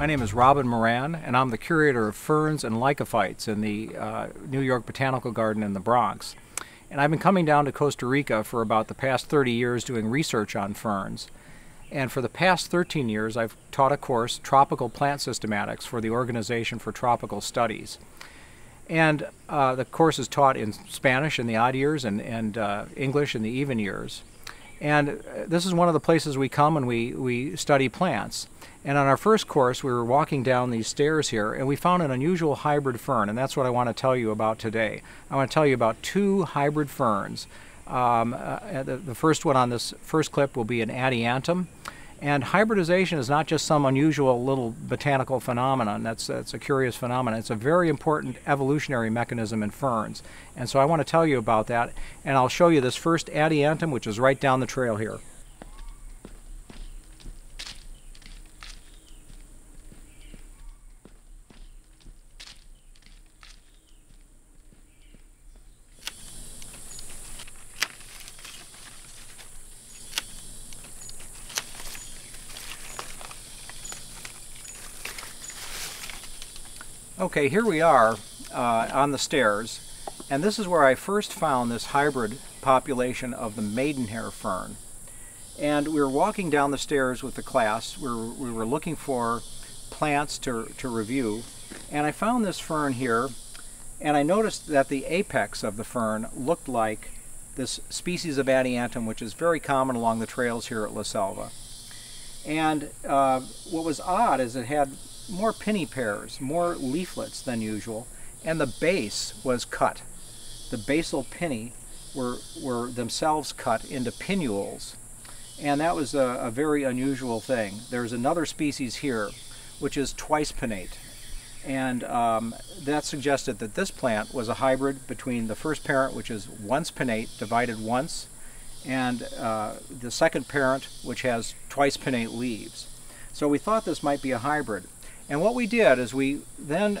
My name is Robbin Moran, and I'm the curator of ferns and lycophytes in the uh, New York Botanical Garden in the Bronx. And I've been coming down to Costa Rica for about the past 30 years doing research on ferns. And for the past 13 years, I've taught a course, Tropical Plant Systematics, for the Organization for Tropical Studies. And uh, the course is taught in Spanish in the odd years and, and uh, English in the even years. And uh, this is one of the places we come and we, we study plants. And on our first course, we were walking down these stairs here and we found an unusual hybrid fern, and that's what I want to tell you about today. I want to tell you about two hybrid ferns. Um, uh, the, the, first one on this first clip will be an adiantum. And hybridization is not just some unusual little botanical phenomenon. That's, that's a curious phenomenon. It's a very important evolutionary mechanism in ferns. And so I want to tell you about that. And I'll show you this first adiantum, which is right down the trail here. Okay, here we are uh, on the stairs, and this is where I first found this hybrid population of the maidenhair fern. And we were walking down the stairs with the class. We were, we were looking for plants to, to review, and I found this fern here, and I noticed that the apex of the fern looked like this species of adiantum, which is very common along the trails here at La Selva. And uh, what was odd is it had more pinnae pairs, more leaflets than usual, and the base was cut. The basal pinnae were, were themselves cut into pinnules, and that was a, a very unusual thing. There's another species here, which is twice pinnate, and um, that suggested that this plant was a hybrid between the first parent, which is once pinnate, divided once, and uh, the second parent, which has twice pinnate leaves. So we thought this might be a hybrid. And what we did is we then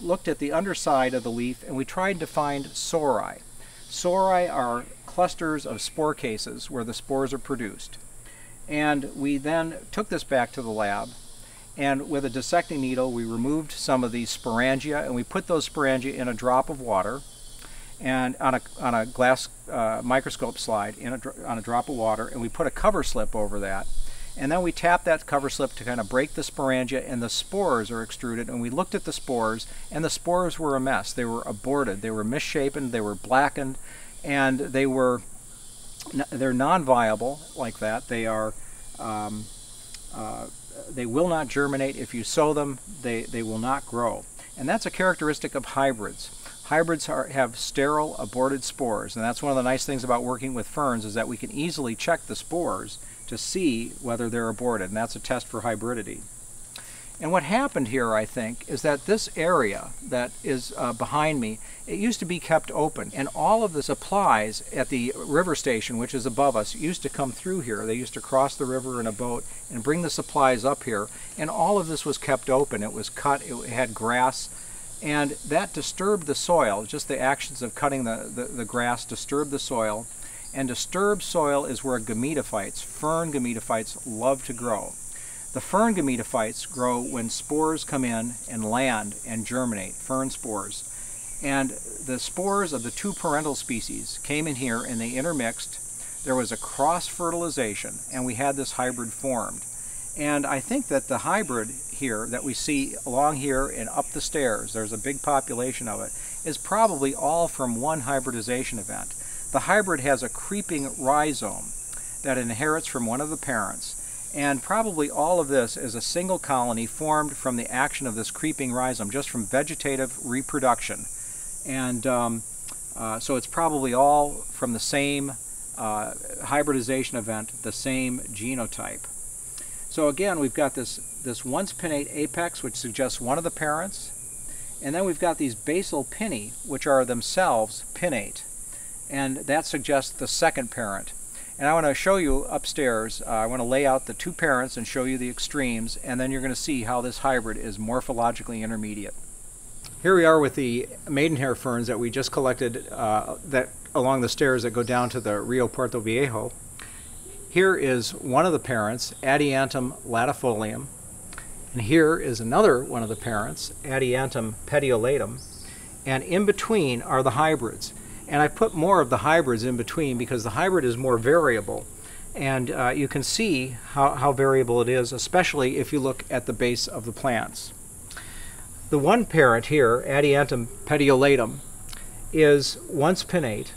looked at the underside of the leaf and we tried to find sori. Sori are clusters of spore cases where the spores are produced. And we then took this back to the lab and with a dissecting needle we removed some of these sporangia and we put those sporangia in a drop of water and on a, on a glass uh, microscope slide in a, on a drop of water and we put a cover slip over that and then we tap that cover slip to kind of break the sporangia and the spores are extruded. And we looked at the spores and the spores were a mess. They were aborted. They were misshapen. They were blackened. And they were, they're non-viable like that. They are, um, uh, they will not germinate. If you sow them, they, they will not grow. And that's a characteristic of hybrids. Hybrids are, have sterile aborted spores, and that's one of the nice things about working with ferns is that we can easily check the spores to see whether they're aborted, and that's a test for hybridity. And what happened here, I think, is that this area that is uh, behind me, it used to be kept open. And all of the supplies at the river station, which is above us, used to come through here. They used to cross the river in a boat and bring the supplies up here. And all of this was kept open. It was cut, it had grass, and that disturbed the soil. Just the actions of cutting the, the, the grass disturbed the soil. And disturbed soil is where gametophytes, fern gametophytes, love to grow. The fern gametophytes grow when spores come in and land and germinate, fern spores. And the spores of the two parental species came in here and they intermixed. There was a cross fertilization and we had this hybrid formed. And I think that the hybrid here that we see along here and up the stairs, there's a big population of it, is probably all from one hybridization event. The hybrid has a creeping rhizome that inherits from one of the parents. And probably all of this is a single colony formed from the action of this creeping rhizome, just from vegetative reproduction. And um, uh, so it's probably all from the same uh, hybridization event, the same genotype. So again, we've got this, this once pinnate apex, which suggests one of the parents. And then we've got these basal pinnae, which are themselves pinnate and that suggests the second parent. And I want to show you upstairs, uh, I want to lay out the two parents and show you the extremes, and then you're going to see how this hybrid is morphologically intermediate. Here we are with the maidenhair ferns that we just collected uh, that along the stairs that go down to the Rio Puerto Viejo. Here is one of the parents, Adiantum latifolium, And here is another one of the parents, Adiantum petiolatum. And in between are the hybrids. And I put more of the hybrids in between because the hybrid is more variable. And uh, you can see how, how variable it is, especially if you look at the base of the plants. The one parent here, Adiantum petiolatum, is once pinnate.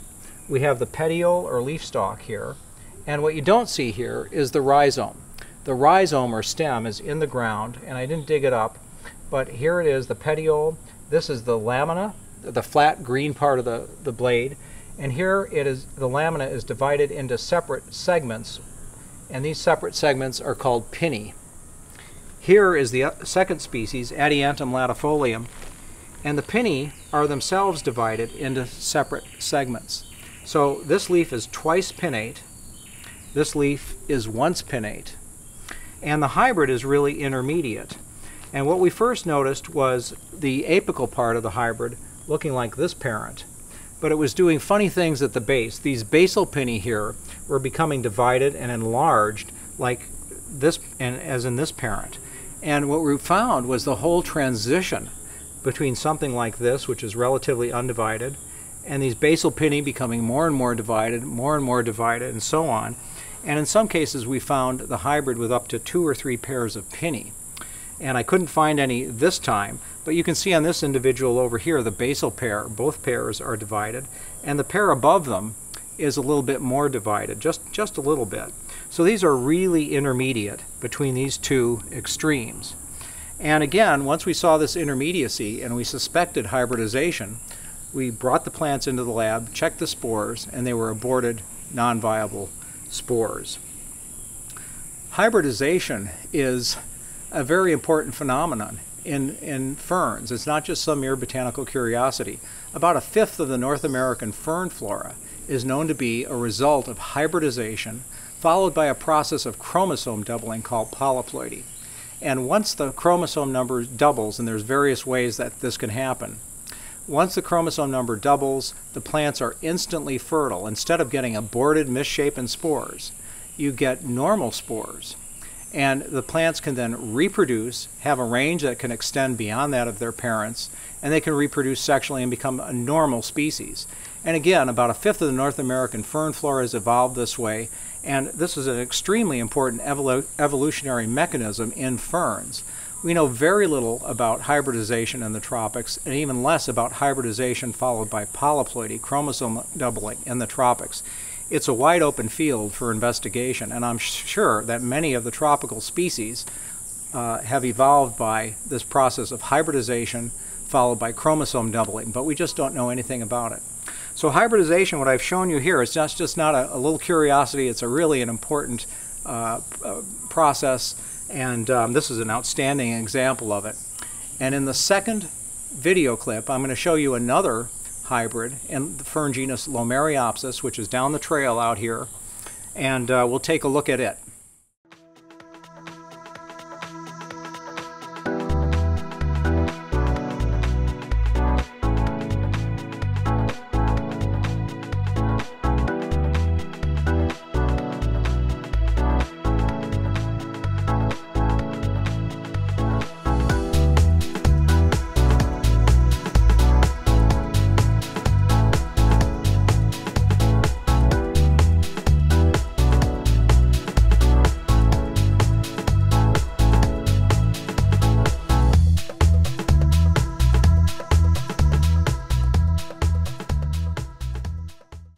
We have the petiole or leaf stalk here. And what you don't see here is the rhizome. The rhizome or stem is in the ground, and I didn't dig it up, but here it is, the petiole. This is the lamina, the flat green part of the, the blade. And here it is, the lamina is divided into separate segments, and these separate segments are called pinnae. Here is the uh, second species, Adiantum latifolium, and the pinnae are themselves divided into separate segments. So this leaf is twice pinnate, this leaf is once pinnate, and the hybrid is really intermediate. And what we first noticed was the apical part of the hybrid looking like this parent, but it was doing funny things at the base. These basal pinnae here were becoming divided and enlarged like this, and as in this parent. And what we found was the whole transition between something like this, which is relatively undivided, and these basal pinnae becoming more and more divided, more and more divided, and so on. And in some cases, we found the hybrid with up to two or three pairs of pinnae. And I couldn't find any this time, but you can see on this individual over here, the basal pair, both pairs are divided, and the pair above them is a little bit more divided, just, just a little bit. So these are really intermediate between these two extremes. And again, once we saw this intermediacy and we suspected hybridization, we brought the plants into the lab, checked the spores, and they were aborted, non-viable spores. Hybridization is a very important phenomenon in, in ferns. It's not just some mere botanical curiosity. About a fifth of the North American fern flora is known to be a result of hybridization followed by a process of chromosome doubling called polyploidy. And once the chromosome number doubles, and there's various ways that this can happen, once the chromosome number doubles, the plants are instantly fertile. Instead of getting aborted, misshapen spores, you get normal spores. And the plants can then reproduce, have a range that can extend beyond that of their parents, and they can reproduce sexually and become a normal species. And again, about a fifth of the North American fern flora has evolved this way, and this is an extremely important evolu evolutionary mechanism in ferns. We know very little about hybridization in the tropics, and even less about hybridization followed by polyploidy, chromosome doubling in the tropics. It's a wide open field for investigation, and I'm sure that many of the tropical species uh, have evolved by this process of hybridization followed by chromosome doubling, but we just don't know anything about it. So hybridization, what I've shown you here, is just, just not a, a little curiosity, it's a really an important uh, uh, process and um, this is an outstanding example of it. And in the second video clip, I'm going to show you another hybrid in the fern genus Lomariopsis, which is down the trail out here, and uh, we'll take a look at it.